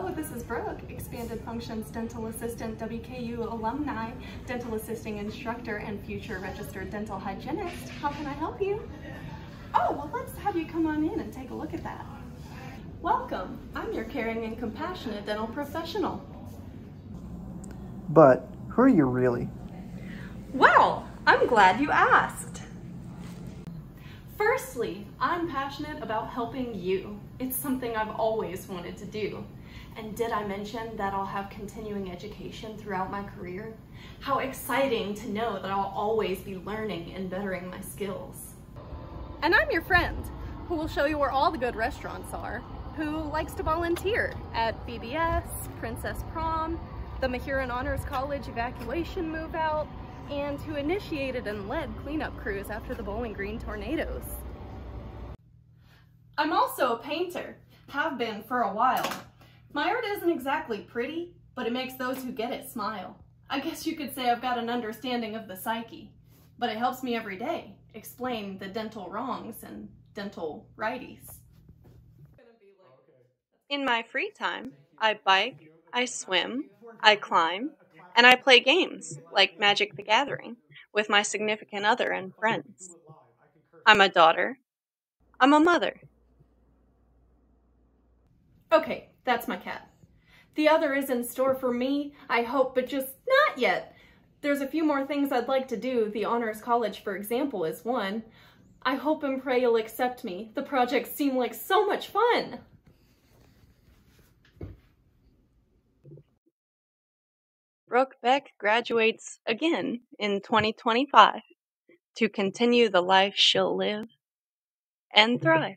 this is Brooke, Expanded Functions Dental Assistant, WKU alumni, dental assisting instructor, and future registered dental hygienist. How can I help you? Oh, well let's have you come on in and take a look at that. Welcome, I'm your caring and compassionate dental professional. But who are you really? Well, I'm glad you asked. Firstly, I'm passionate about helping you. It's something I've always wanted to do. And did I mention that I'll have continuing education throughout my career? How exciting to know that I'll always be learning and bettering my skills. And I'm your friend, who will show you where all the good restaurants are, who likes to volunteer at BBS, Princess Prom, the Mahurin Honors College evacuation move out, and who initiated and led cleanup crews after the Bowling Green tornadoes. I'm also a painter, have been for a while. My art isn't exactly pretty, but it makes those who get it smile. I guess you could say I've got an understanding of the psyche, but it helps me every day explain the dental wrongs and dental righties. In my free time, I bike, I swim, I climb, and I play games like Magic the Gathering with my significant other and friends. I'm a daughter. I'm a mother. Okay, that's my cat. The other is in store for me, I hope, but just not yet. There's a few more things I'd like to do. The Honors College, for example, is one. I hope and pray you'll accept me. The projects seem like so much fun. Brooke Beck graduates again in 2025 to continue the life she'll live and thrive.